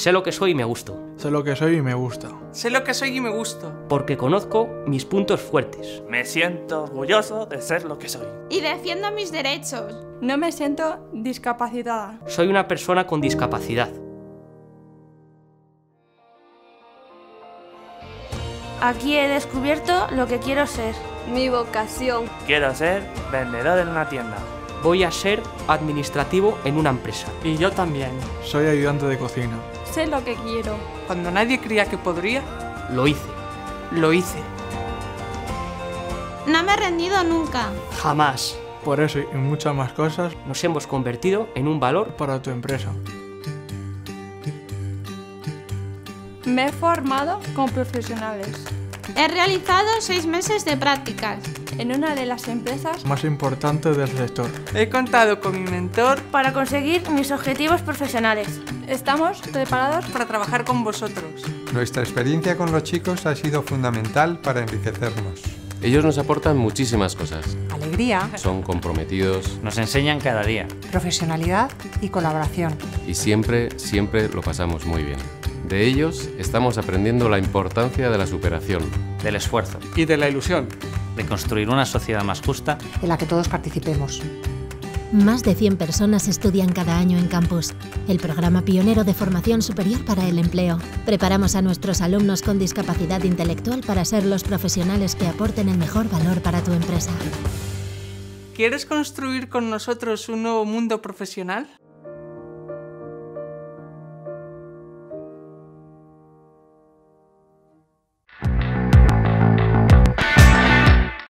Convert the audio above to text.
Sé lo que soy y me gusto. Sé lo que soy y me gusta. Sé lo que soy y me gusto. Porque conozco mis puntos fuertes. Me siento orgulloso de ser lo que soy. Y defiendo mis derechos. No me siento discapacitada. Soy una persona con discapacidad. Aquí he descubierto lo que quiero ser. Mi vocación. Quiero ser vendedor en una tienda. Voy a ser administrativo en una empresa. Y yo también. Soy ayudante de cocina. Sé lo que quiero. Cuando nadie creía que podría, Lo hice. lo hice. No me he rendido nunca. Jamás. Por eso y muchas más cosas Nos hemos convertido en un valor para tu empresa. Me he formado con profesionales He realizado seis meses de prácticas. En una de las empresas Más importante del sector. He contado con mi mentor Para conseguir mis objetivos profesionales. estamos preparados para trabajar con vosotros. Nuestra experiencia con los chicos ha sido fundamental para enriquecernos. Ellos nos aportan muchísimas cosas. Alegría, Son comprometidos Nos enseñan cada día. profesionalidad y colaboración. y siempre, siempre lo pasamos muy bien. De ellos estamos aprendiendo la importancia de la superación. Del esfuerzo. Y de la ilusión. De construir una sociedad más justa. en la que todos participemos. Más de 100 personas estudian cada año en Campus, el programa pionero de formación superior para el empleo. Preparamos a nuestros alumnos con discapacidad intelectual para ser los profesionales que aporten el mejor valor para tu empresa. ¿Quieres construir con nosotros un nuevo mundo profesional?